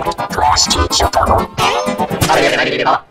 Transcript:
詳しくしようと思って、そでれば、